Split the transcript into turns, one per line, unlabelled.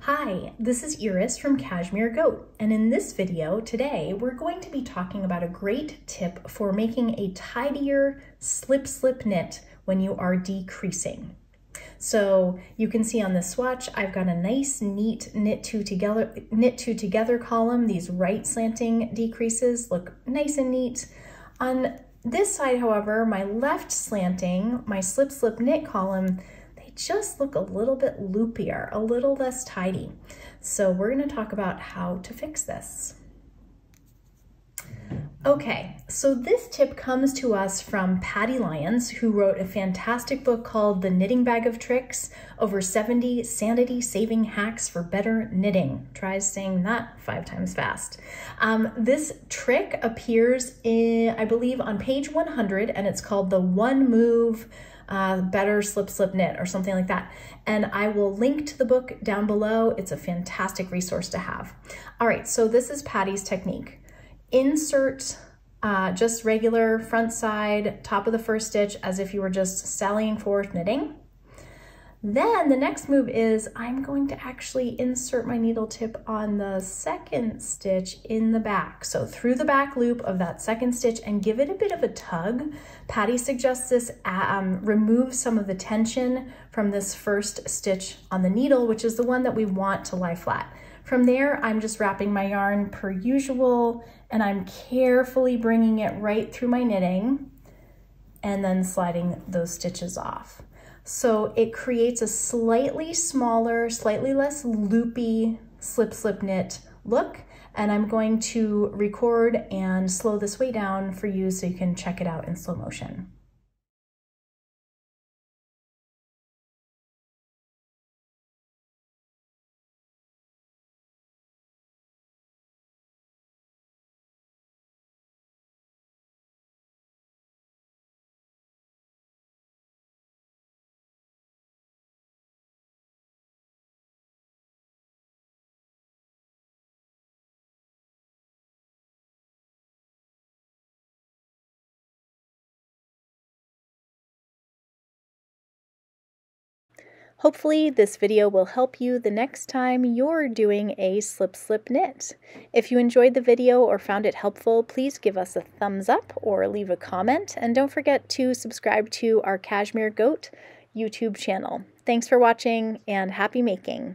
Hi, this is Iris from Cashmere Goat, and in this video today, we're going to be talking about a great tip for making a tidier slip slip knit when you are decreasing. So you can see on this swatch, I've got a nice neat knit two together, knit two together column. These right slanting decreases look nice and neat. On this side, however, my left slanting, my slip slip knit column, just look a little bit loopier, a little less tidy. So we're gonna talk about how to fix this. Okay, so this tip comes to us from Patty Lyons, who wrote a fantastic book called The Knitting Bag of Tricks, over 70 sanity-saving hacks for better knitting. Try saying that five times fast. Um, this trick appears, in, I believe, on page 100, and it's called the One Move uh, Better Slip Slip Knit or something like that. And I will link to the book down below. It's a fantastic resource to have. All right, so this is Patty's technique. Insert uh, just regular front side, top of the first stitch as if you were just sallying forth knitting. Then the next move is I'm going to actually insert my needle tip on the second stitch in the back. So through the back loop of that second stitch and give it a bit of a tug. Patty suggests this um, remove some of the tension from this first stitch on the needle, which is the one that we want to lie flat. From there, I'm just wrapping my yarn per usual and I'm carefully bringing it right through my knitting and then sliding those stitches off. So it creates a slightly smaller, slightly less loopy slip slip knit look. And I'm going to record and slow this way down for you so you can check it out in slow motion. Hopefully this video will help you the next time you're doing a slip slip knit. If you enjoyed the video or found it helpful, please give us a thumbs up or leave a comment and don't forget to subscribe to our Cashmere Goat YouTube channel. Thanks for watching and happy making!